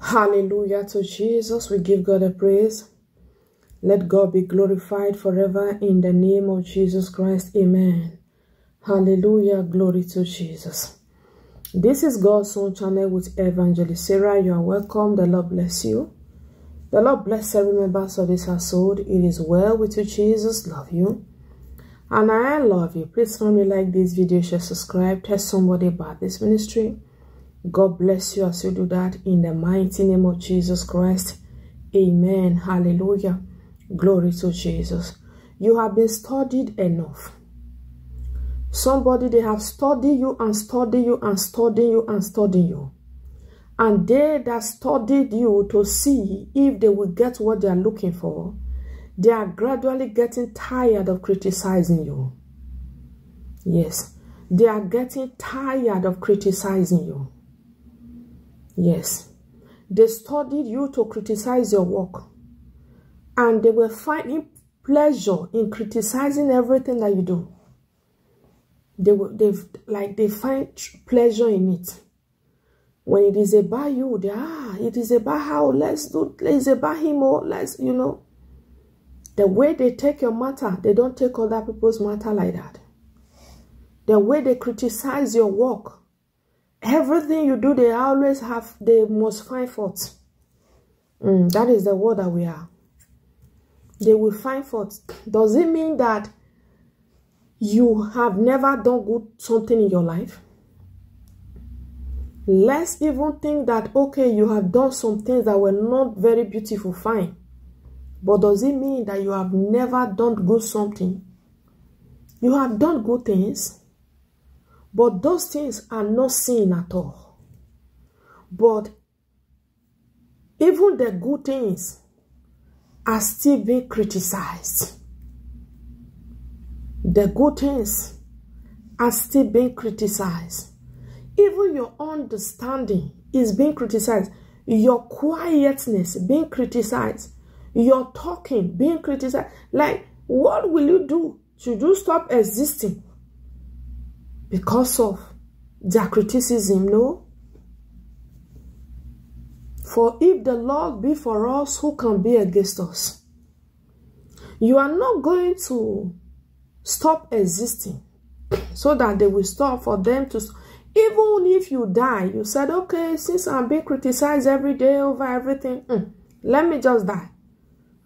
Hallelujah to Jesus. We give God a praise. Let God be glorified forever in the name of Jesus Christ. Amen. Hallelujah. Glory to Jesus. This is God's own channel with Evangelist Sarah. You are welcome. The Lord bless you. The Lord bless every member of this household. It is well with you, Jesus. Love you. And I love you. Please family like this video, share, subscribe, tell somebody about this ministry. God bless you as you do that in the mighty name of Jesus Christ. Amen. Hallelujah. Glory to Jesus. You have been studied enough. Somebody, they have studied you and studied you and studied you and studied you. And they that studied you to see if they will get what they are looking for, they are gradually getting tired of criticizing you. Yes, they are getting tired of criticizing you. Yes. They studied you to criticize your work. And they were finding pleasure in criticizing everything that you do. They they like they find pleasure in it. When it is about you, they ah, it is about how let's do it's about him or let's you know. The way they take your matter, they don't take other people's matter like that. The way they criticize your work, Everything you do, they always have, they must find fault. Mm, that is the word that we are. They will find fault. Does it mean that you have never done good something in your life? Let's even think that, okay, you have done some things that were not very beautiful, fine. But does it mean that you have never done good something? You have done good things. But those things are not seen at all. But even the good things are still being criticized. The good things are still being criticized. Even your understanding is being criticized. Your quietness being criticized. Your talking being criticized. Like, what will you do? Should you stop existing? Because of their criticism, no? For if the Lord be for us, who can be against us? You are not going to stop existing so that they will stop for them to... Even if you die, you said, okay, since I'm being criticized every day over everything, mm, let me just die.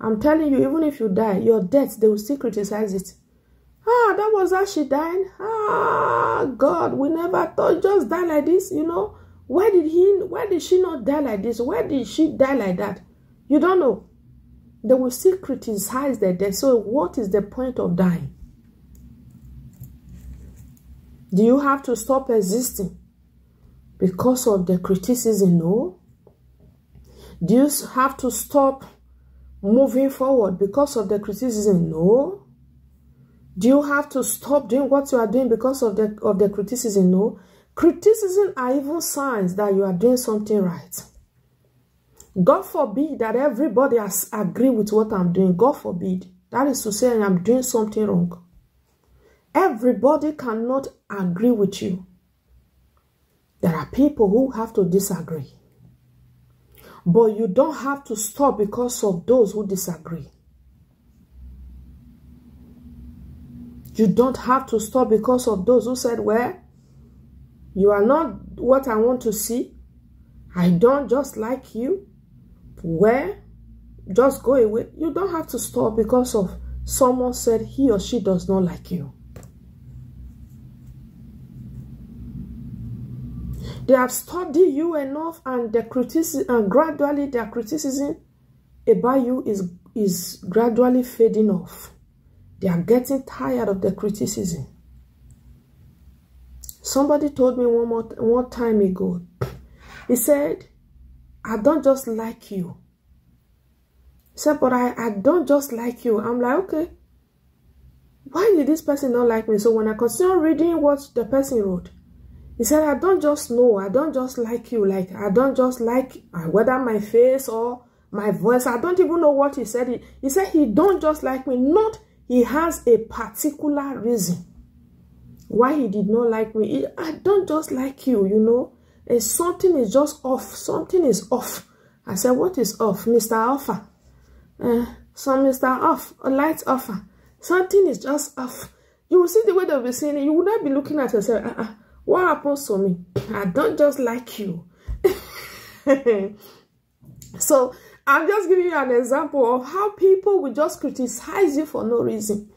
I'm telling you, even if you die, your death, they will still criticize it. That was how she died. Ah, God, we never thought just die like this, you know. Why did he, why did she not die like this? Why did she die like that? You don't know. They will still criticize their death. So what is the point of dying? Do you have to stop existing because of the criticism? No. Do you have to stop moving forward because of the criticism? No. Do you have to stop doing what you are doing because of the of the criticism? No. Criticism are even signs that you are doing something right. God forbid that everybody has agree with what I'm doing. God forbid. That is to say I'm doing something wrong. Everybody cannot agree with you. There are people who have to disagree. But you don't have to stop because of those who disagree. You don't have to stop because of those who said, well, you are not what I want to see. I don't just like you. Well, just go away. You don't have to stop because of someone said he or she does not like you. They have studied you enough and the criticism and gradually their criticism about you is is gradually fading off. They are getting tired of the criticism. Somebody told me one more one time ago. He said, I don't just like you. He said, but I, I don't just like you. I'm like, okay. Why did this person not like me? So when I continue reading what the person wrote, he said, I don't just know. I don't just like you. Like, I don't just like uh, whether my face or my voice. I don't even know what he said. He, he said, he don't just like me. Not he has a particular reason why he did not like me. I don't just like you, you know. And something is just off. Something is off. I said, what is off? Mr. Offer. Uh, so Mr. Off, a light offer. Something is just off. You will see the way they'll be saying it. You will not be looking at yourself. Uh -uh. What happens to me? I don't just like you. so I'm just giving you an example of how people will just criticize you for no reason.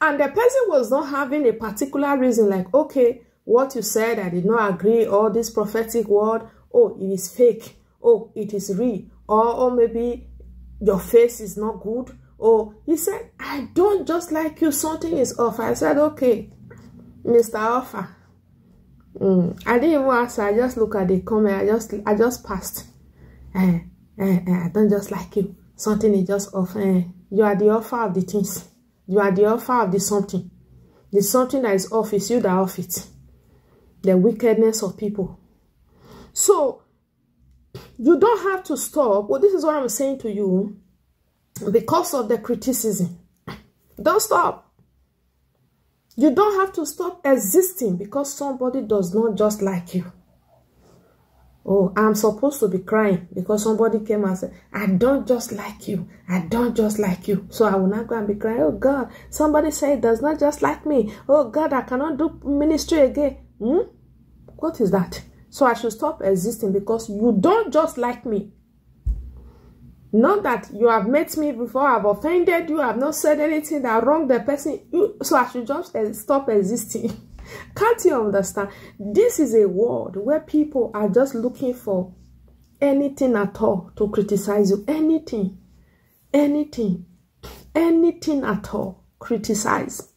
And the person was not having a particular reason like, okay, what you said, I did not agree, or this prophetic word, oh, it is fake, oh, it is real, or, or maybe your face is not good. Or he said, I don't just like you, something is off. I said, okay, Mr. Offer. Mm. I didn't even answer, I just look at the comment, I just I just passed. Eh, eh, eh, I don't just like you. Something is just off. Eh. You are the offer of the things. You are the offer of the something. The something that is off is you that off it. The wickedness of people. So, you don't have to stop. Well, this is what I'm saying to you. Because of the criticism. Don't stop. You don't have to stop existing because somebody does not just like you. Oh, I'm supposed to be crying because somebody came and said, I don't just like you. I don't just like you. So I will not go and be crying. Oh God, somebody said does not just like me. Oh God, I cannot do ministry again. Hmm? What is that? So I should stop existing because you don't just like me. Not that you have met me before, I've offended you, I've not said anything that wrong the person. You, so I should just uh, stop existing. Can't you understand? This is a world where people are just looking for anything at all to criticize you. Anything. Anything. Anything at all. Criticize.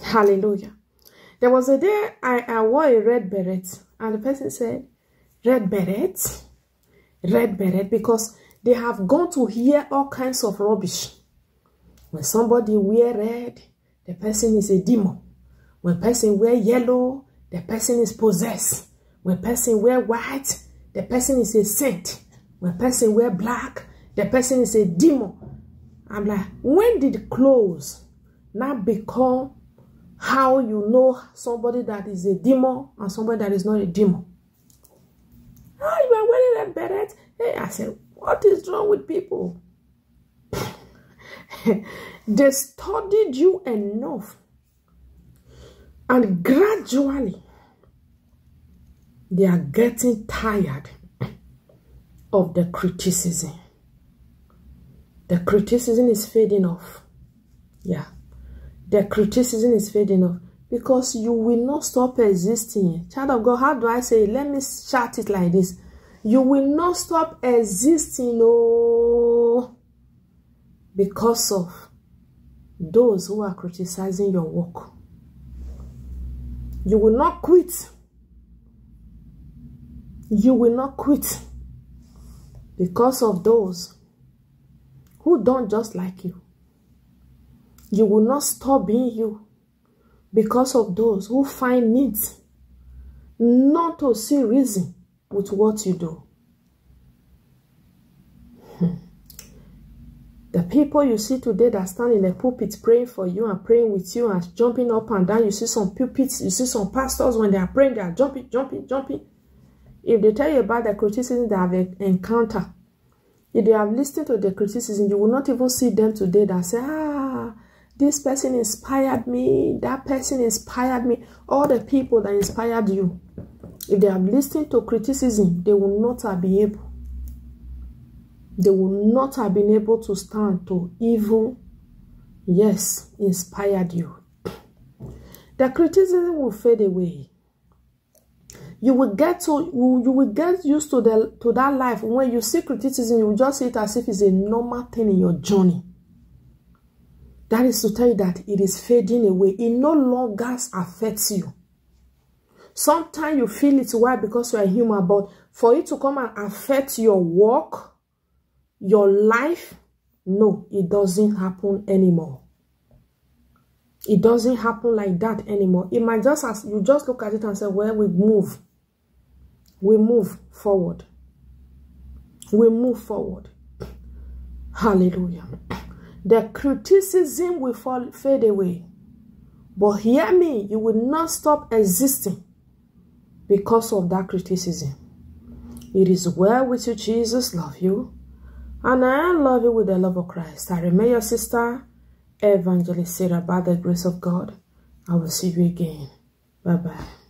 Hallelujah. There was a day I, I wore a red beret and the person said, red beret? Red beret because they have gone to hear all kinds of rubbish. When somebody wear red, the person is a demon. When person wear yellow, the person is possessed. When person wear white, the person is a saint. When person wear black, the person is a demon. I'm like, when did clothes now become how you know somebody that is a demon and somebody that is not a demon? Oh, you are wearing a beret. Hey, I said, what is wrong with people? they studied you enough and gradually they are getting tired of the criticism. The criticism is fading off. Yeah. The criticism is fading off because you will not stop existing. Child of God, how do I say it? Let me shout it like this. You will not stop existing. Oh because of those who are criticizing your work. You will not quit. You will not quit because of those who don't just like you. You will not stop being you because of those who find needs not to see reason with what you do. The people you see today that stand in the pulpit praying for you and praying with you and jumping up and down. You see some pulpits, you see some pastors when they are praying, they are jumping, jumping, jumping. If they tell you about the criticism they have encountered, if they have listened to the criticism, you will not even see them today that say, ah, this person inspired me, that person inspired me. All the people that inspired you, if they have listened to criticism, they will not been able they will not have been able to stand to even, yes, inspired you. The criticism will fade away. You will get to you will get used to the to that life. When you see criticism, you will just see it as if it's a normal thing in your journey. That is to tell you that it is fading away. It no longer affects you. Sometimes you feel it why because you are human, but for it to come and affect your work, your life, no, it doesn't happen anymore. It doesn't happen like that anymore. It might just as you just look at it and say, well, we move. We move forward. We move forward. Hallelujah. The criticism will fall, fade away. But hear me, you will not stop existing because of that criticism. It is well with you, Jesus. Love you. And I love you with the love of Christ. I remain your sister, Evangelist Sarah, by the grace of God. I will see you again. Bye-bye.